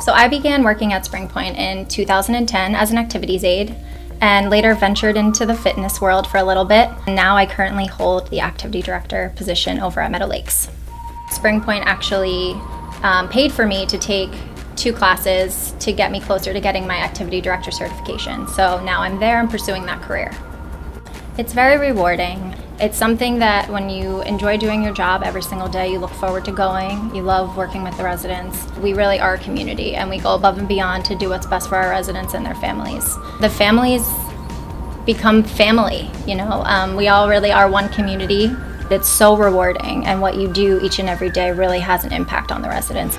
So I began working at Springpoint in 2010 as an activities aide and later ventured into the fitness world for a little bit. Now I currently hold the activity director position over at Meadow Lakes. Springpoint actually um, paid for me to take two classes to get me closer to getting my activity director certification. So now I'm there and pursuing that career. It's very rewarding. It's something that when you enjoy doing your job every single day, you look forward to going. You love working with the residents. We really are a community and we go above and beyond to do what's best for our residents and their families. The families become family, you know. Um, we all really are one community. It's so rewarding and what you do each and every day really has an impact on the residents.